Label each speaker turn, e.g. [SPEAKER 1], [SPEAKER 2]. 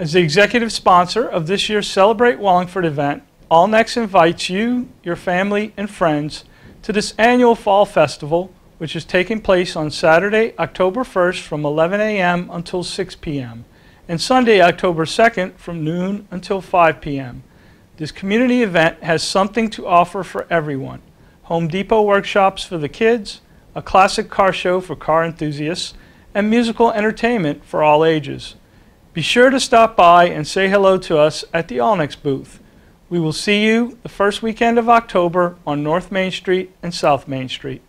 [SPEAKER 1] As the executive sponsor of this year's Celebrate Wallingford event, Allnex invites you, your family, and friends to this annual Fall Festival, which is taking place on Saturday, October 1st from 11 a.m. until 6 p.m., and Sunday, October 2nd from noon until 5 p.m. This community event has something to offer for everyone. Home Depot workshops for the kids, a classic car show for car enthusiasts, and musical entertainment for all ages. Be sure to stop by and say hello to us at the Allnex booth. We will see you the first weekend of October on North Main Street and South Main Street.